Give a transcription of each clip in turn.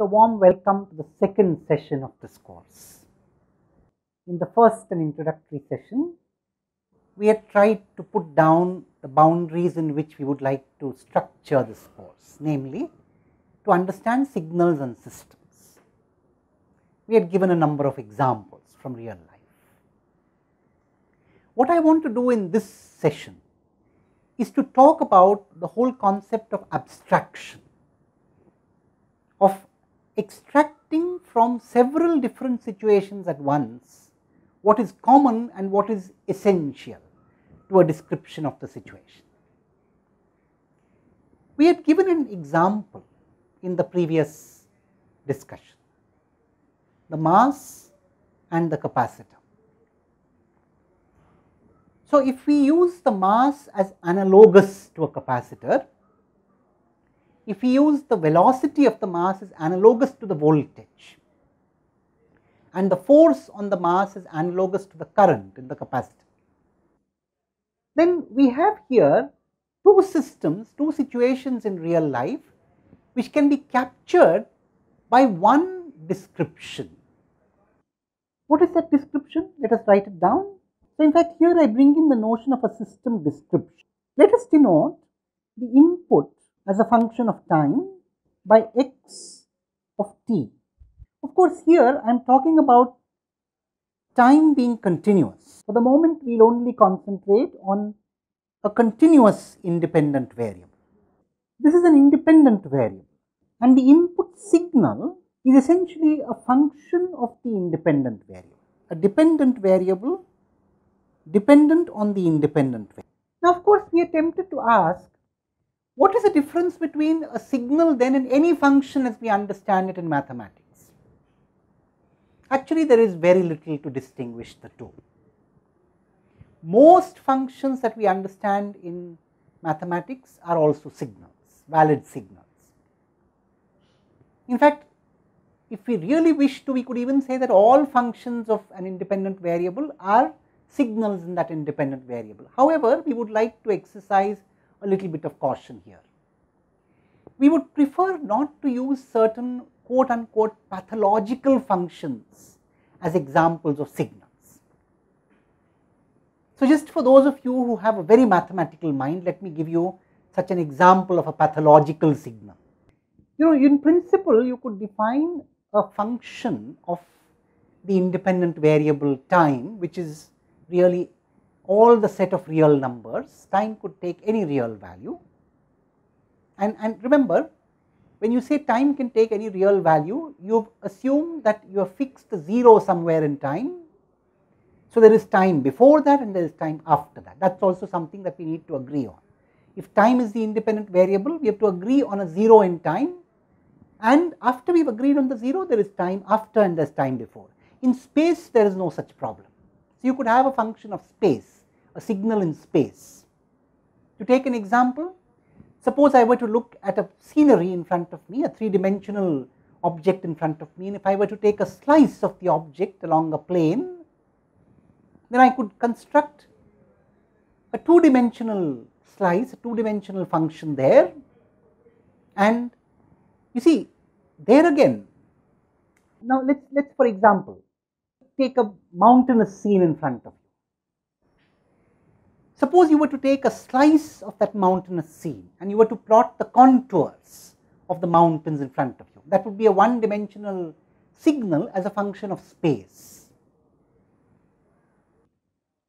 So, warm welcome to the second session of this course. In the first and introductory session, we had tried to put down the boundaries in which we would like to structure this course, namely to understand signals and systems. We had given a number of examples from real life. What I want to do in this session is to talk about the whole concept of abstraction, of extracting from several different situations at once what is common and what is essential to a description of the situation. We had given an example in the previous discussion, the mass and the capacitor. So, if we use the mass as analogous to a capacitor, if we use the velocity of the mass as analogous to the voltage and the force on the mass is analogous to the current in the capacitor, then we have here two systems, two situations in real life which can be captured by one description. What is that description? Let us write it down. So, in fact, here I bring in the notion of a system description. Let us denote the input as a function of time by x of t. Of course, here I am talking about time being continuous. For the moment, we will only concentrate on a continuous independent variable. This is an independent variable and the input signal is essentially a function of the independent variable. A dependent variable dependent on the independent variable. Now, of course, we are tempted to ask what is the difference between a signal then and any function as we understand it in mathematics? Actually, there is very little to distinguish the two. Most functions that we understand in mathematics are also signals, valid signals. In fact, if we really wish to, we could even say that all functions of an independent variable are signals in that independent variable. However, we would like to exercise a little bit of caution here. We would prefer not to use certain quote unquote pathological functions as examples of signals. So, just for those of you who have a very mathematical mind, let me give you such an example of a pathological signal. You know, in principle, you could define a function of the independent variable time, which is really all the set of real numbers, time could take any real value. And, and remember, when you say time can take any real value, you assume that you have fixed 0 somewhere in time. So, there is time before that and there is time after that. That is also something that we need to agree on. If time is the independent variable, we have to agree on a 0 in time and after we have agreed on the 0, there is time after and there is time before. In space, there is no such problem. So, you could have a function of space, a signal in space. To take an example, suppose I were to look at a scenery in front of me, a three dimensional object in front of me and if I were to take a slice of the object along a plane, then I could construct a two dimensional slice, a two dimensional function there and you see there again, now let us let us for example take a mountainous scene in front of. Suppose you were to take a slice of that mountainous scene and you were to plot the contours of the mountains in front of you. That would be a one dimensional signal as a function of space.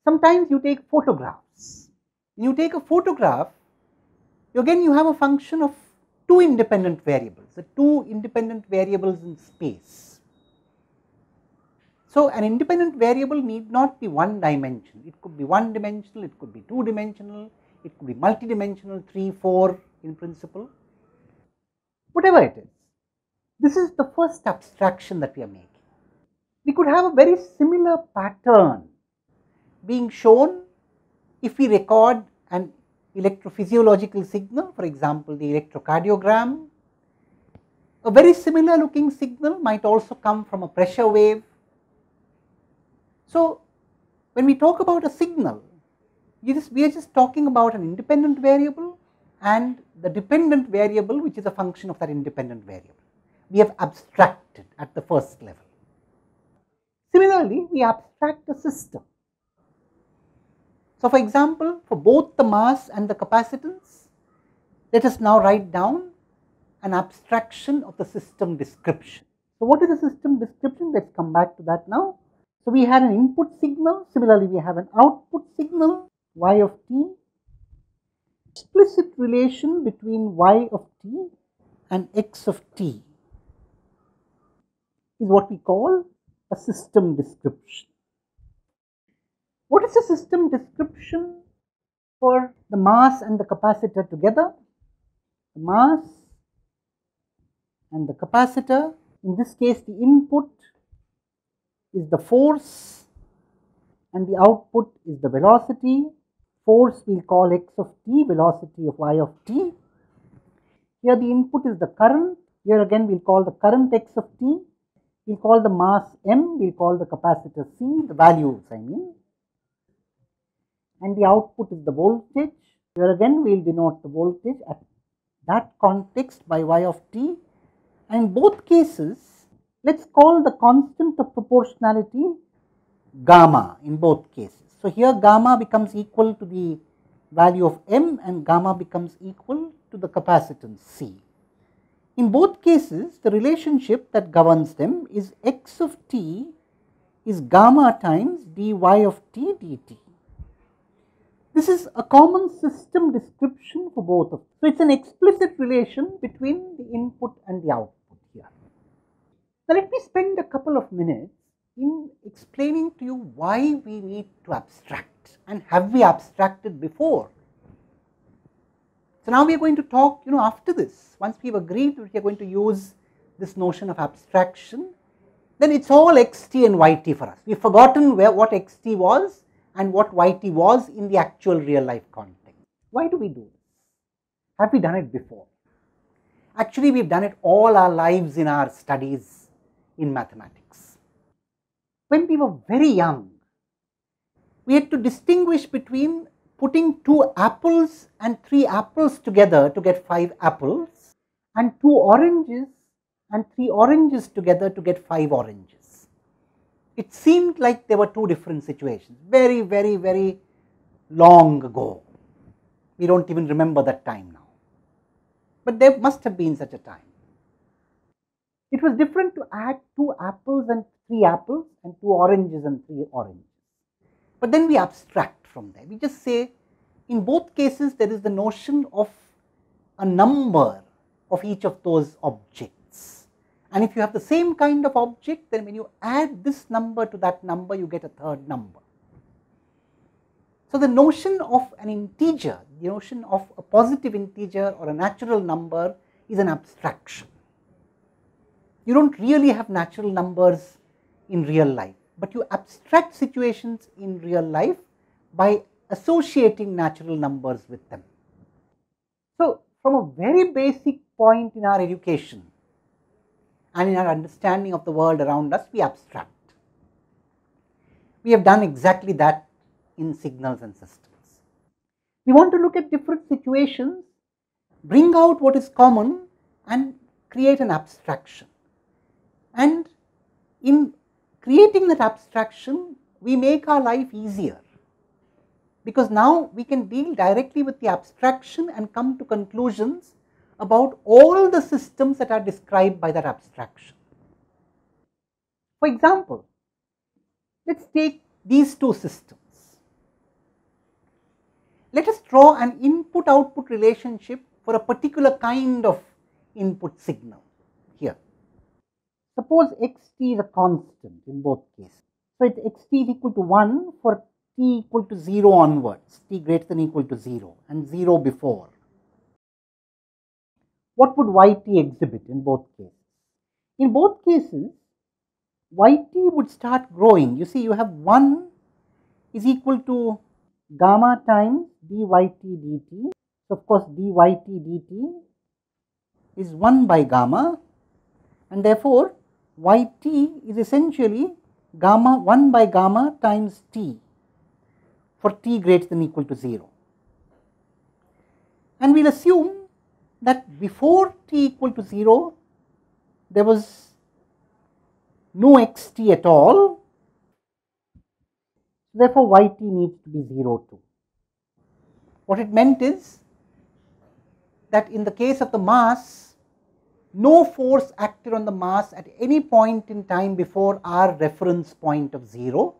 Sometimes you take photographs. When you take a photograph, again you have a function of two independent variables, the two independent variables in space. So, an independent variable need not be one dimension, it could be one dimensional, it could be two dimensional, it could be multidimensional, 3, 4 in principle, whatever it is. This is the first abstraction that we are making. We could have a very similar pattern being shown if we record an electrophysiological signal, for example, the electrocardiogram. A very similar looking signal might also come from a pressure wave so, when we talk about a signal, just, we are just talking about an independent variable and the dependent variable which is a function of that independent variable. we have abstracted at the first level. Similarly, we abstract a system. So, for example, for both the mass and the capacitance, let us now write down an abstraction of the system description. So, what is the system description? Let us come back to that now. So, we had an input signal, similarly we have an output signal y of t, explicit relation between y of t and x of t is what we call a system description. What is the system description for the mass and the capacitor together? The mass and the capacitor, in this case the input is the force and the output is the velocity. Force we will call x of t, velocity of y of t. Here the input is the current, here again we will call the current x of t we will call the mass m, we will call the capacitor C, the values I mean, and the output is the voltage. Here again we will denote the voltage at that context by y of t and both cases let us call the constant of proportionality gamma in both cases. So, here gamma becomes equal to the value of m and gamma becomes equal to the capacitance C. In both cases, the relationship that governs them is x of t is gamma times dy of t dt. This is a common system description for both of them. So, it is an explicit relation between the input and the output. Now, let me spend a couple of minutes in explaining to you why we need to abstract and have we abstracted before so, now we are going to talk you know after this once we have agreed that we are going to use this notion of abstraction then it is all xt and yt for us. We have forgotten where what xt was and what yt was in the actual real life context. Why do we do this? Have we done it before? Actually we have done it all our lives in our studies in mathematics. When we were very young we had to distinguish between putting two apples and three apples together to get five apples and two oranges and three oranges together to get five oranges. It seemed like there were two different situations very, very, very long ago. We do not even remember that time now, but there must have been such a time. It was different to add two apples and three apples and two oranges and three oranges. But then we abstract from there. We just say in both cases there is the notion of a number of each of those objects. And if you have the same kind of object, then when you add this number to that number, you get a third number. So, the notion of an integer, the notion of a positive integer or a natural number is an abstraction. You do not really have natural numbers in real life, but you abstract situations in real life by associating natural numbers with them. So, from a very basic point in our education and in our understanding of the world around us, we abstract. We have done exactly that in signals and systems. We want to look at different situations, bring out what is common and create an abstraction. And in creating that abstraction, we make our life easier because now we can deal directly with the abstraction and come to conclusions about all the systems that are described by that abstraction. For example, let us take these two systems. Let us draw an input output relationship for a particular kind of input signal. Suppose xt is a constant in both cases. So, it xt is equal to 1 for t equal to 0 onwards, t greater than equal to 0 and 0 before. What would yt exhibit in both cases? In both cases, yt would start growing. You see, you have 1 is equal to gamma times dyt dt. So, of course, dyt dt is 1 by gamma and therefore, yt is essentially gamma 1 by gamma times t for t greater than equal to 0. And we will assume that before t equal to 0, there was no xt at all, therefore, yt needs to be 0 too. What it meant is that in the case of the mass, no force acted on the mass at any point in time before our reference point of 0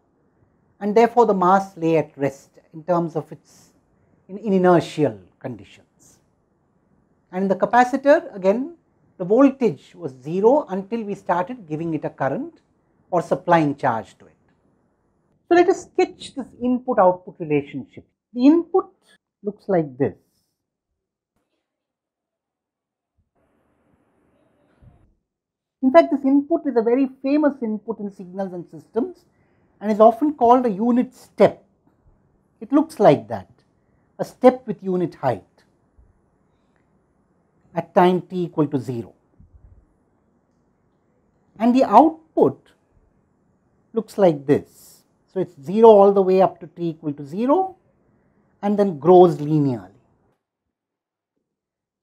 and therefore, the mass lay at rest in terms of its in, in inertial conditions. And in the capacitor again the voltage was 0 until we started giving it a current or supplying charge to it. So, let us sketch this input output relationship. The input looks like this. In fact, this input is a very famous input in signals and systems and is often called a unit step. It looks like that, a step with unit height at time t equal to 0. And the output looks like this. So, it is 0 all the way up to t equal to 0 and then grows linearly.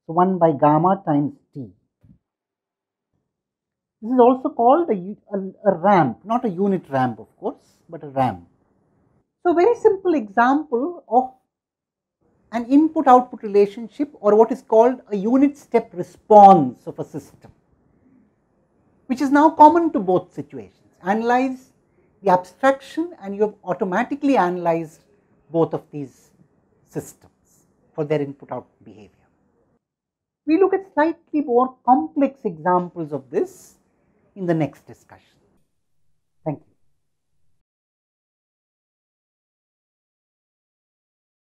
So, 1 by gamma times. This is also called a, a, a, ramp, not a unit ramp of course, but a ramp. So, very simple example of an input output relationship or what is called a unit step response of a system, which is now common to both situations. Analyze the abstraction and you have automatically analyzed both of these systems for their input output behavior. We look at slightly more complex examples of this in the next discussion.